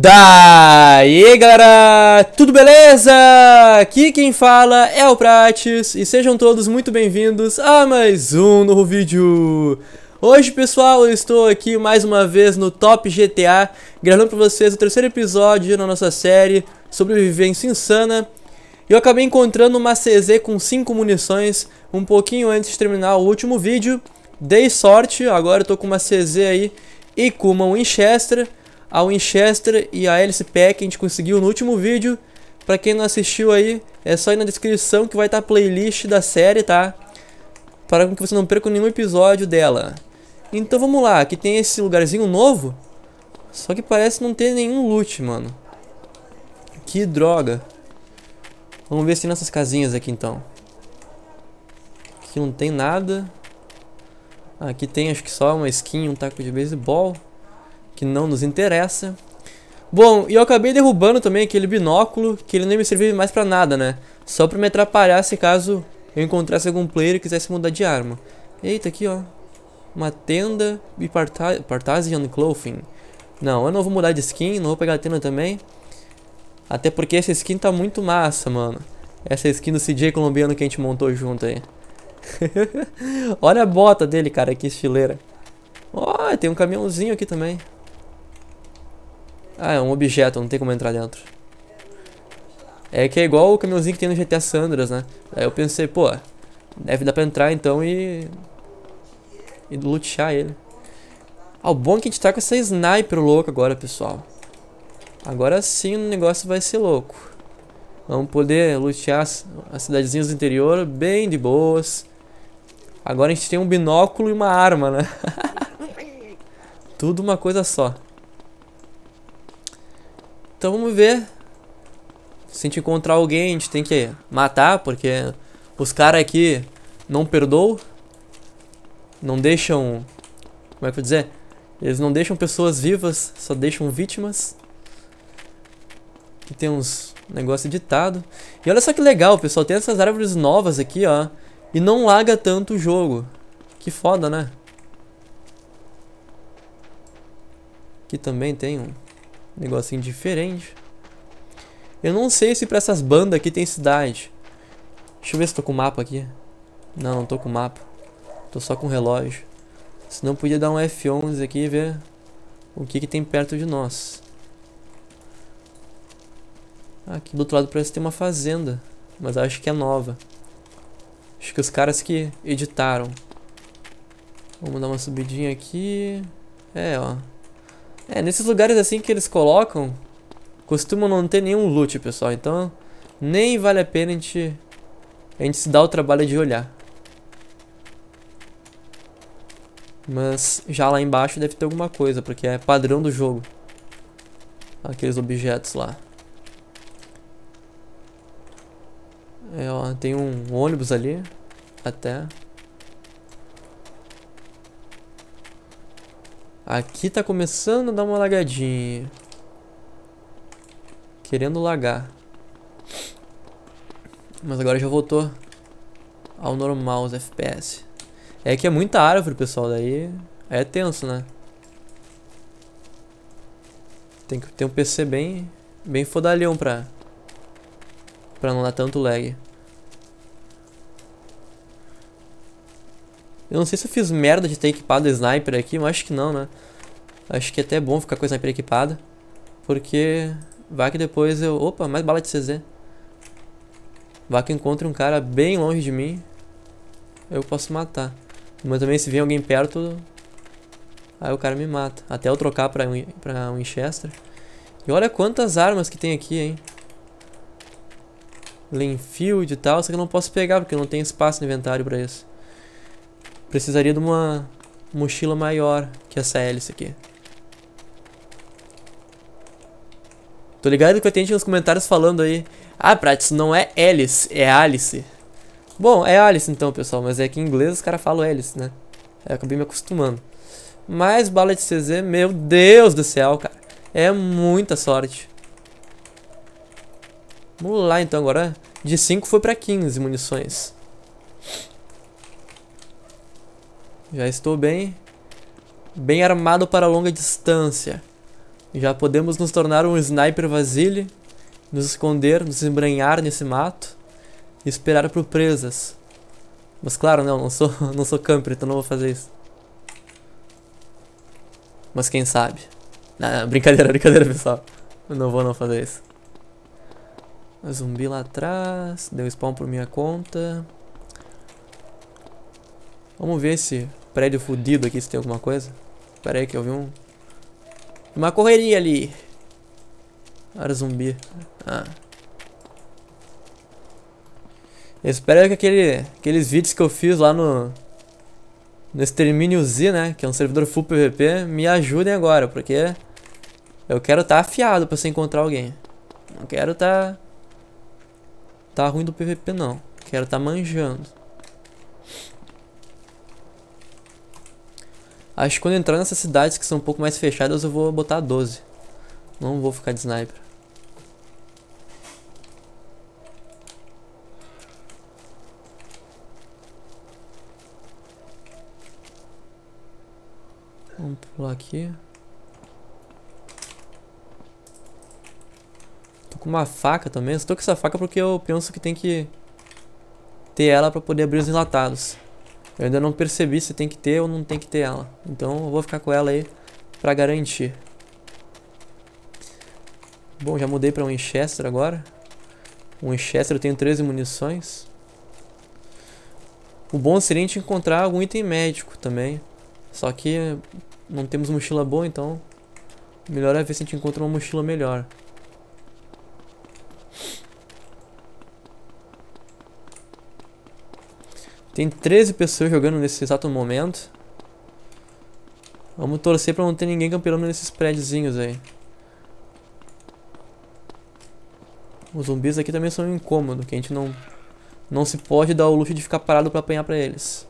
Daí galera, tudo beleza? Aqui quem fala é o Prates e sejam todos muito bem-vindos a mais um novo vídeo. Hoje pessoal, eu estou aqui mais uma vez no Top GTA, gravando para vocês o terceiro episódio na nossa série Sobrevivência Insana. E eu acabei encontrando uma CZ com 5 munições um pouquinho antes de terminar o último vídeo. Dei sorte, agora eu tô com uma CZ aí e com uma Winchester a Winchester e a Alice Pack a gente conseguiu no último vídeo. Pra quem não assistiu aí, é só ir na descrição que vai estar tá a playlist da série, tá? Para que você não perca nenhum episódio dela. Então vamos lá, aqui tem esse lugarzinho novo. Só que parece não ter nenhum loot, mano. Que droga. Vamos ver se tem nessas casinhas aqui então. Aqui não tem nada. Aqui tem acho que só uma skin, um taco de beisebol que não nos interessa. Bom, e eu acabei derrubando também aquele binóculo, que ele nem me servia mais pra nada, né? Só pra me atrapalhar se caso eu encontrasse algum player e quisesse mudar de arma. Eita, aqui ó. Uma tenda e Partasian Clothing. Não, eu não vou mudar de skin, não vou pegar a tenda também. Até porque essa skin tá muito massa, mano. Essa skin do CJ colombiano que a gente montou junto aí. Olha a bota dele, cara, que estileira. Ó, oh, tem um caminhãozinho aqui também. Ah, é um objeto, não tem como entrar dentro. É que é igual o caminhãozinho que tem no GTA Sandras, né? Aí eu pensei, pô, deve dar pra entrar então e... E lutear ele. Ah, o bom é que a gente tá com essa sniper louca agora, pessoal. Agora sim o negócio vai ser louco. Vamos poder lutear as cidadezinhas do interior bem de boas. Agora a gente tem um binóculo e uma arma, né? Tudo uma coisa só. Então vamos ver. Se a gente encontrar alguém, a gente tem que matar, porque os caras aqui não perdoam. Não deixam. Como é que eu vou dizer? Eles não deixam pessoas vivas, só deixam vítimas. Aqui tem uns negócio editado. E olha só que legal, pessoal. Tem essas árvores novas aqui, ó. E não laga tanto o jogo. Que foda, né? Aqui também tem um negocinho diferente. Eu não sei se pra essas bandas aqui tem cidade. Deixa eu ver se tô com o mapa aqui. Não, não tô com o mapa. Tô só com o relógio. Senão podia dar um F11 aqui e ver o que, que tem perto de nós. Aqui do outro lado parece ter uma fazenda. Mas acho que é nova. Acho que os caras que editaram. Vamos dar uma subidinha aqui. É, ó. É, nesses lugares assim que eles colocam, costumam não ter nenhum loot, pessoal. Então, nem vale a pena a gente, a gente se dar o trabalho de olhar. Mas já lá embaixo deve ter alguma coisa, porque é padrão do jogo. Aqueles objetos lá. É, ó, tem um ônibus ali. Até. Aqui tá começando a dar uma lagadinha. Querendo lagar. Mas agora já voltou ao normal os FPS. É que é muita árvore, pessoal. Daí é tenso, né? Tem que ter um PC bem, bem fodalhão pra, pra não dar tanto lag. Eu não sei se eu fiz merda de ter equipado o sniper aqui, mas acho que não, né? Acho que é até bom ficar com o sniper equipada. Porque vai que depois eu... Opa, mais bala de CZ. Vai que encontre um cara bem longe de mim. Eu posso matar. Mas também se vir alguém perto... Aí o cara me mata. Até eu trocar pra, pra Winchester. E olha quantas armas que tem aqui, hein? Lenfield e tal. Só que eu não posso pegar porque eu não tenho espaço no inventário pra isso. Precisaria de uma mochila maior que essa hélice aqui. Tô ligado que eu tenho nos comentários falando aí. Ah, Pratis, não é hélice, é Alice. Bom, é Alice então, pessoal, mas é que em inglês os caras falam hélice, né? Eu acabei me acostumando. Mais bala de CZ, meu Deus do céu, cara. É muita sorte. Vamos lá então, agora de 5 foi pra 15 munições. Já estou bem bem armado para longa distância. Já podemos nos tornar um sniper Vasily, nos esconder, nos embranhar nesse mato e esperar por presas. Mas claro, não, não sou, não sou camper, então não vou fazer isso. Mas quem sabe? Não, brincadeira, brincadeira, pessoal. Eu não vou não fazer isso. Zumbi lá atrás, deu spawn por minha conta. Vamos ver esse prédio fudido aqui, se tem alguma coisa. Pera aí que eu vi um... Uma correria ali. Era zumbi. Ah. Eu espero que aquele, aqueles vídeos que eu fiz lá no... No Extermínio Z, né? Que é um servidor full PVP, me ajudem agora, porque... Eu quero estar tá afiado pra você encontrar alguém. Não quero estar... Tá, tá ruim do PVP, não. Quero estar tá manjando. Acho que quando entrar nessas cidades que são um pouco mais fechadas, eu vou botar 12. Não vou ficar de sniper. Vamos pular aqui. Tô com uma faca também. Estou com essa faca porque eu penso que tem que ter ela para poder abrir os enlatados. Eu ainda não percebi se tem que ter ou não tem que ter ela. Então eu vou ficar com ela aí pra garantir. Bom, já mudei pra um Winchester agora. O Winchester eu tenho 13 munições. O bom seria a gente encontrar algum item médico também. Só que não temos mochila boa, então... Melhor é ver se a gente encontra uma mochila melhor. Tem 13 pessoas jogando nesse exato momento. Vamos torcer pra não ter ninguém campeando nesses prédiozinhos aí. Os zumbis aqui também são incômodos, que a gente não, não se pode dar o luxo de ficar parado pra apanhar pra eles.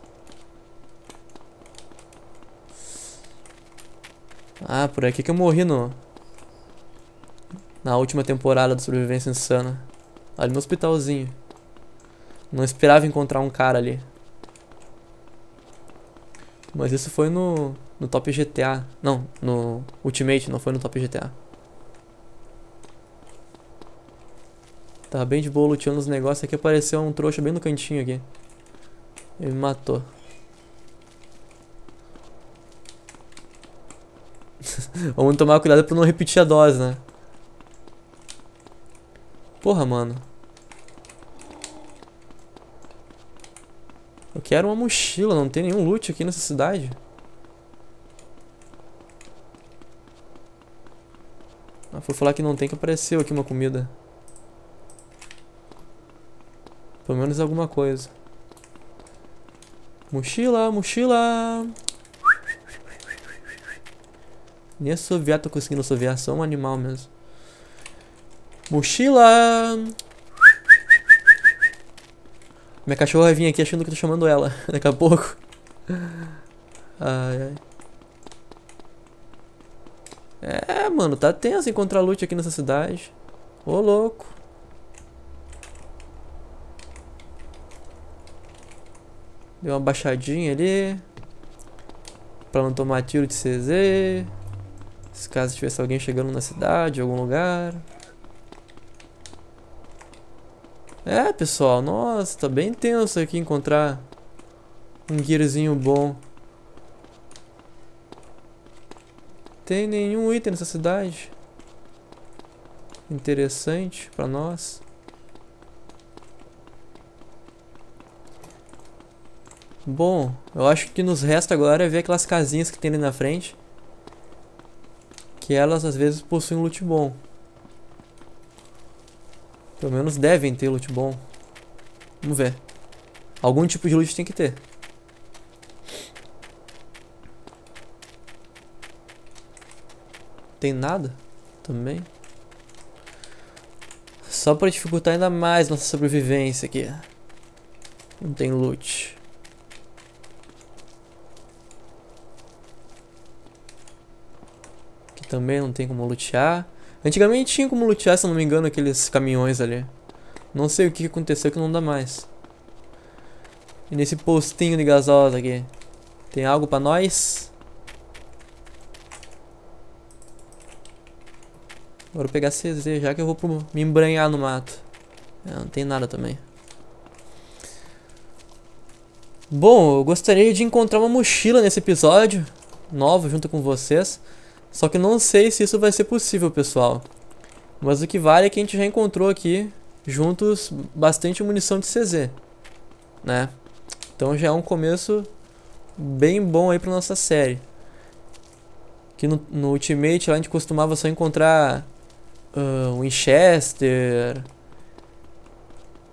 Ah, por aqui que eu morri no... Na última temporada do Sobrevivência Insana. Ali no hospitalzinho. Não esperava encontrar um cara ali. Mas isso foi no, no Top GTA. Não, no Ultimate, não foi no Top GTA. Tava bem de boa luteando os negócios aqui, apareceu um trouxa bem no cantinho aqui. Ele me matou. Vamos tomar cuidado pra não repetir a dose, né? Porra, mano. Eu quero uma mochila, não tem nenhum loot aqui nessa cidade. Ah, foi falar que não tem que apareceu aqui uma comida. Pelo menos alguma coisa. Mochila, mochila. Nem assoviar tô conseguindo assoviar, só um animal mesmo. Mochila. Minha cachorra vai vir aqui achando que eu tô chamando ela daqui a pouco. Ai, ai. É, mano, tá tenso encontrar loot aqui nessa cidade. Ô, louco. Deu uma baixadinha ali. Pra não tomar tiro de CZ. Se caso tivesse alguém chegando na cidade, em algum lugar. É, pessoal, nossa, tá bem tenso aqui encontrar um gearzinho bom. Tem nenhum item nessa cidade interessante pra nós. Bom, eu acho que nos resta agora é ver aquelas casinhas que tem ali na frente. Que elas às vezes possuem loot bom. Pelo menos devem ter loot bom. Vamos ver. Algum tipo de loot tem que ter. Tem nada? Também. Só para dificultar ainda mais nossa sobrevivência aqui. Não tem loot. Aqui também não tem como lutear. Antigamente tinha como lutear, se não me engano, aqueles caminhões ali. Não sei o que aconteceu que não dá mais. E nesse postinho de gasosa aqui. Tem algo pra nós? Vou pegar CZ, já que eu vou pro, me embranhar no mato. É, não tem nada também. Bom, eu gostaria de encontrar uma mochila nesse episódio. Nova, junto com vocês. Só que não sei se isso vai ser possível, pessoal. Mas o que vale é que a gente já encontrou aqui, juntos, bastante munição de CZ. Né? Então já é um começo bem bom aí pra nossa série. Que no, no Ultimate lá a gente costumava só encontrar uh, Winchester,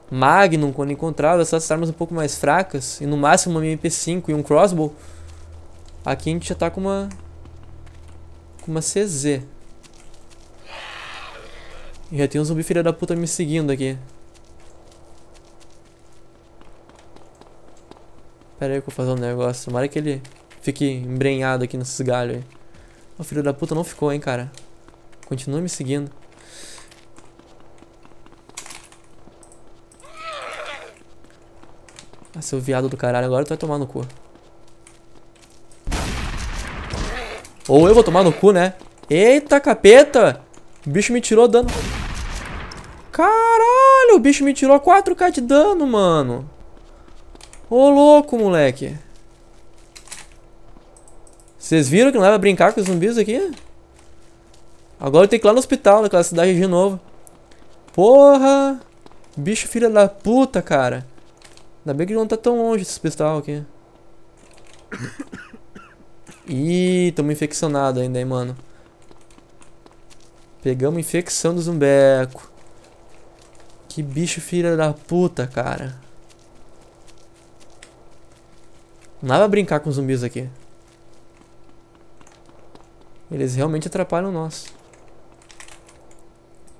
Magnum quando encontrava essas armas um pouco mais fracas e no máximo uma MP5 e um crossbow. Aqui a gente já tá com uma com uma CZ. E já tem um zumbi filha da puta me seguindo aqui. Pera aí que eu vou fazer um negócio. Tomara que ele fique embrenhado aqui nesses galhos aí. O filho da puta não ficou, hein, cara. Continua me seguindo. Ah, seu viado do caralho, agora tu vai tomar no cu. Ou eu vou tomar no cu, né? Eita, capeta! O bicho me tirou dano. Caralho, o bicho me tirou 4k de dano, mano. Ô, louco, moleque. Vocês viram que não dá brincar com os zumbis aqui? Agora tem que ir lá no hospital, naquela cidade de novo. Porra! Bicho filha da puta, cara. Ainda bem que não tá tão longe esse hospital aqui. Ih, tamo infeccionado ainda, hein, mano. Pegamos infecção do zumbeco. Que bicho filha da puta, cara. Não dá pra brincar com zumbis aqui. Eles realmente atrapalham nós.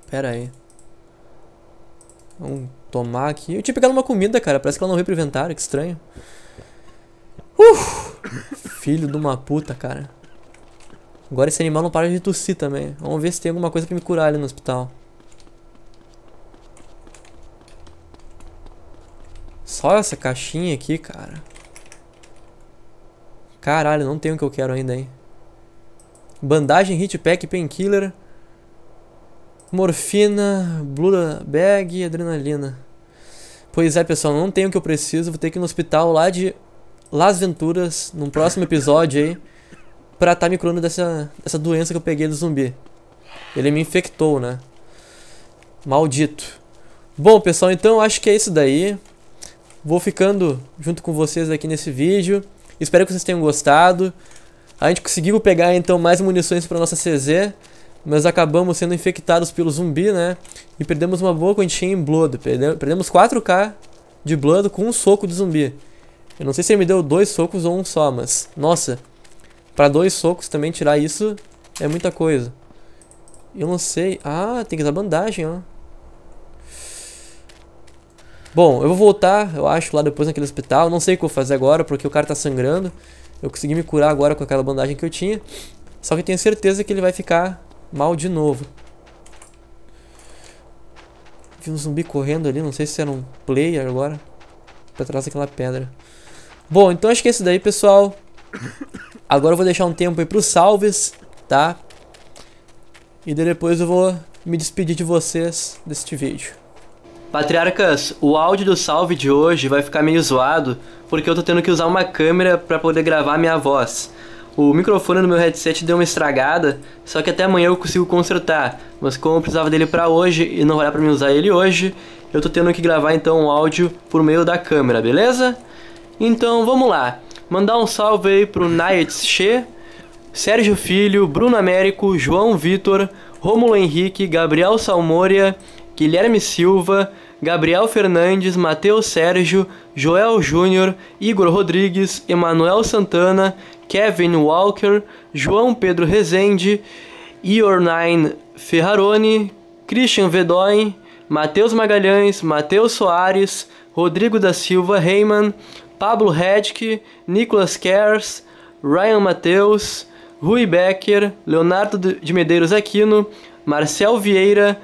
Pera aí. Vamos tomar aqui. Eu tinha pegado uma comida, cara. Parece que ela não veio pro inventário. Que estranho. Uh! Filho de uma puta, cara. Agora esse animal não para de tossir também. Vamos ver se tem alguma coisa pra me curar ali no hospital. Só essa caixinha aqui, cara. Caralho, não tem o que eu quero ainda, hein. Bandagem, hit pack, painkiller. Morfina, blue bag e adrenalina. Pois é, pessoal, não tenho o que eu preciso. Vou ter que ir no hospital lá de Las Venturas, num próximo episódio aí, pra estar tá me curando dessa, dessa doença que eu peguei do zumbi. Ele me infectou, né? Maldito. Bom, pessoal, então acho que é isso daí. Vou ficando junto com vocês aqui nesse vídeo. Espero que vocês tenham gostado. A gente conseguiu pegar então mais munições para nossa CZ, mas acabamos sendo infectados pelo zumbi, né? E perdemos uma boa quantia em Blood. Perdemos 4k de Blood com um soco de zumbi. Eu não sei se ele me deu dois socos ou um só, mas... Nossa, para dois socos também tirar isso é muita coisa. Eu não sei... Ah, tem que usar bandagem, ó. Bom, eu vou voltar, eu acho, lá depois naquele hospital. Não sei o que eu vou fazer agora, porque o cara tá sangrando. Eu consegui me curar agora com aquela bandagem que eu tinha. Só que tenho certeza que ele vai ficar mal de novo. Vi um zumbi correndo ali, não sei se era um player agora. Pra trás daquela pedra. Bom, então acho que é isso daí, pessoal. Agora eu vou deixar um tempo aí pros salves, tá? E depois eu vou me despedir de vocês deste vídeo. Patriarcas, o áudio do salve de hoje vai ficar meio zoado, porque eu tô tendo que usar uma câmera para poder gravar minha voz. O microfone no meu headset deu uma estragada, só que até amanhã eu consigo consertar. Mas como eu precisava dele para hoje e não vai dar pra mim usar ele hoje, eu tô tendo que gravar então o áudio por meio da câmera, beleza? Então vamos lá. Mandar um salve aí pro Nayets Che, Sérgio Filho, Bruno Américo, João Vitor, Rômulo Henrique, Gabriel Salmoria, Guilherme Silva, Gabriel Fernandes, Matheus Sérgio, Joel Júnior, Igor Rodrigues, Emanuel Santana, Kevin Walker, João Pedro Rezende, Iornine Ferraroni, Christian Vedoin, Matheus Magalhães, Matheus Soares, Rodrigo da Silva Heyman, Pablo Hedke, Nicolas Kers, Ryan Matheus, Rui Becker, Leonardo de Medeiros Aquino, Marcel Vieira,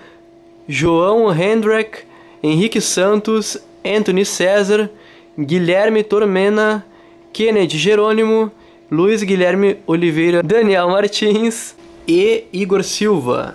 João Hendrick, Henrique Santos, Anthony César, Guilherme Tormena, Kennedy Jerônimo, Luiz Guilherme Oliveira, Daniel Martins e Igor Silva.